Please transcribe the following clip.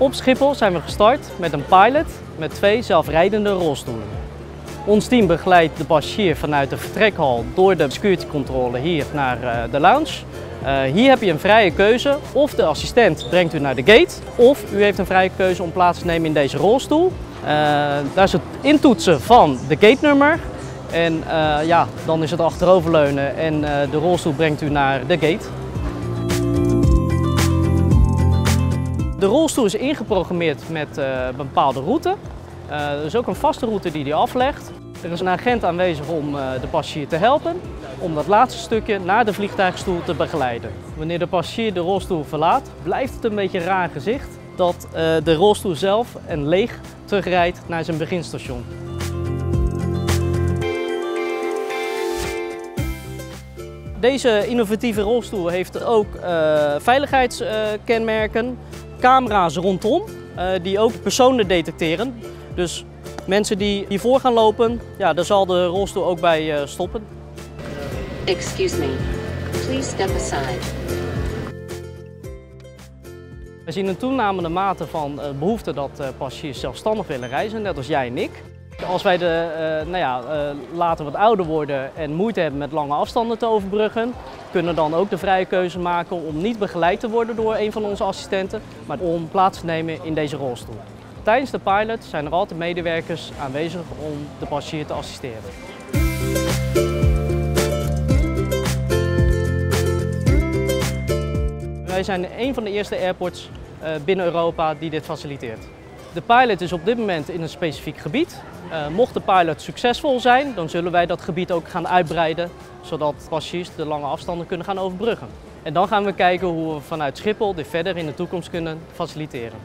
op Schiphol zijn we gestart met een pilot met twee zelfrijdende rolstoelen. Ons team begeleidt de passagier vanuit de vertrekhal door de securitycontrole hier naar eh, de lounge. Uh, hier heb je een vrije keuze of de assistent brengt u naar de gate of u heeft een vrije keuze om plaats te nemen in deze rolstoel. Uh, daar is het intoetsen van de gate nummer en ja, dan is het achteroverleunen en de rolstoel brengt u naar de gate. De rolstoel is ingeprogrammeerd met een bepaalde route. Uh, er is ook een vaste route die die aflegt. Er is een agent aanwezig om uh, de passagier te helpen, om dat laatste stukje naar de vliegtuigstoel te begeleiden. Wanneer de passagier de rolstoel verlaat, blijft het een beetje raar gezicht dat de rolstoel zelf en leeg terugrijdt naar zijn beginstation. Deze innovatieve rolstoel heeft ook veiligheidskenmerken camera's rondom uh, die ook personen detecteren. Dus mensen die hiervoor gaan lopen, ja, daar zal de rolstoel ook bij uh, stoppen. Excuse me. Please step aside. We zien een toenamende mate van behoefte dat passagiers zelfstandig willen reizen, net als jij en ik. Als wij de, uh, nou ja, uh, later wat ouder worden en moeite hebben met lange afstanden te overbruggen, kunnen dan ook de vrije keuze maken om niet begeleid te worden door een van onze assistenten, maar om plaats te nemen in deze rolstoel. Tijdens de pilot zijn er altijd medewerkers aanwezig om de passagier te assisteren. Wij zijn een van de eerste airports uh, binnen Europa die dit faciliteert. De pilot is op dit moment in een specifiek gebied. Uh, mocht de pilot succesvol zijn, dan zullen wij dat gebied ook gaan uitbreiden, zodat passagiers de lange afstanden kunnen gaan overbruggen. En dan gaan we kijken hoe we vanuit Schiphol dit verder in de toekomst kunnen faciliteren.